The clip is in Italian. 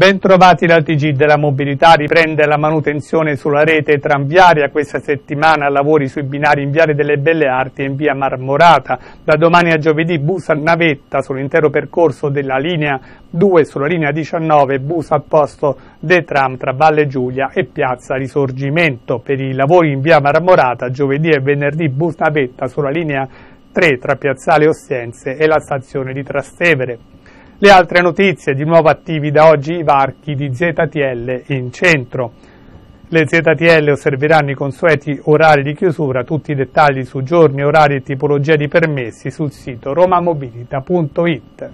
Bentrovati dal TG della mobilità, riprende la manutenzione sulla rete tranviaria questa settimana, lavori sui binari in Viale delle Belle Arti e in via Marmorata. Da domani a giovedì bus a navetta sull'intero percorso della linea 2 sulla linea 19, bus al posto dei tram tra Valle Giulia e Piazza Risorgimento. Per i lavori in via Marmorata giovedì e venerdì bus navetta sulla linea 3 tra Piazzale Ostiense e la stazione di Trastevere. Le altre notizie, di nuovo attivi da oggi i varchi di ZTL in centro. Le ZTL osserveranno i consueti orari di chiusura, tutti i dettagli su giorni, orari e tipologia di permessi sul sito romamobilita.it.